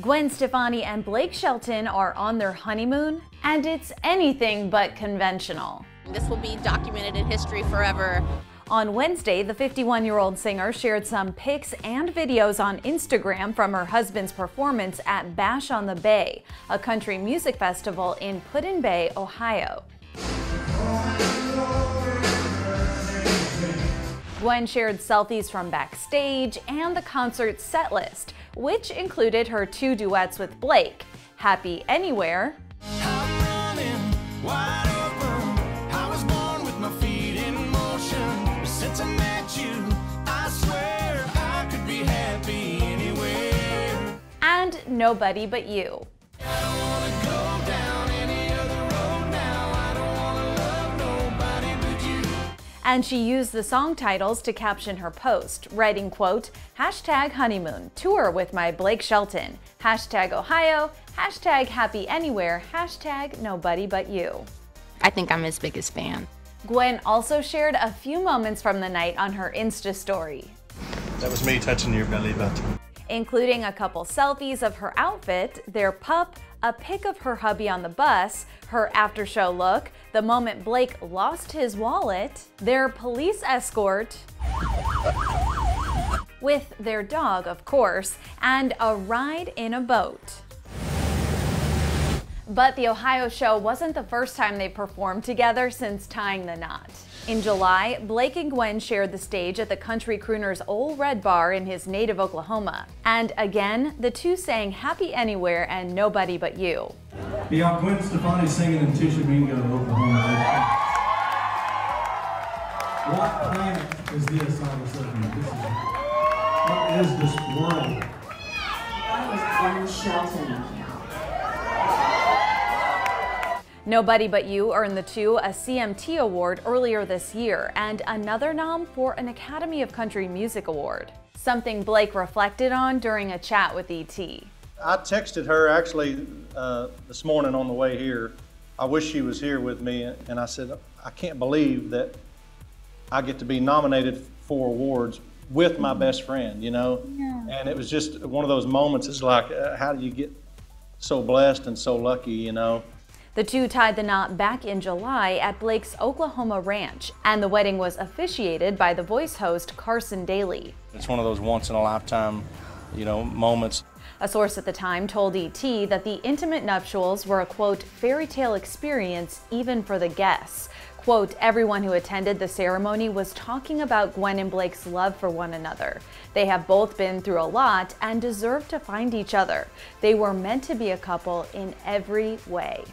Gwen Stefani and Blake Shelton are on their honeymoon, and it's anything but conventional. This will be documented in history forever. On Wednesday, the 51 year old singer shared some pics and videos on Instagram from her husband's performance at Bash on the Bay, a country music festival in Put-in-Bay, Ohio. Gwen shared selfies from backstage and the concert set list, which included her two duets with Blake, Happy Anywhere, and Nobody But You. And she used the song titles to caption her post, writing, quote, hashtag honeymoon, tour with my Blake Shelton, hashtag Ohio, hashtag happy anywhere, hashtag nobody but you. I think I'm his biggest fan. Gwen also shared a few moments from the night on her Insta story. That was me touching your belly button. Including a couple selfies of her outfit, their pup, a pic of her hubby on the bus, her after show look, the moment Blake lost his wallet, their police escort, with their dog, of course, and a ride in a boat. But the Ohio show wasn't the first time they performed together since tying the knot. In July, Blake and Gwen shared the stage at the country crooner's Ole Red Bar in his native Oklahoma. And again, the two sang Happy Anywhere and Nobody But You. Yeah, Gwen Stefani singing in Tishomingo, Oklahoma. What planet is this all of a sudden? This is, what is this world? That was Gwen Shelton. Nobody But You earned the two a CMT Award earlier this year and another nom for an Academy of Country Music Award, something Blake reflected on during a chat with ET. I texted her actually uh, this morning on the way here. I wish she was here with me, and I said, I can't believe that I get to be nominated for awards with my best friend, you know? Yeah. And it was just one of those moments, it's like, uh, how do you get so blessed and so lucky, you know? The two tied the knot back in July at Blake's Oklahoma ranch, and the wedding was officiated by the voice host Carson Daly. It's one of those once in a lifetime, you know, moments. A source at the time told ET that the intimate nuptials were a quote fairy tale experience even for the guests. Quote, everyone who attended the ceremony was talking about Gwen and Blake's love for one another. They have both been through a lot and deserve to find each other. They were meant to be a couple in every way.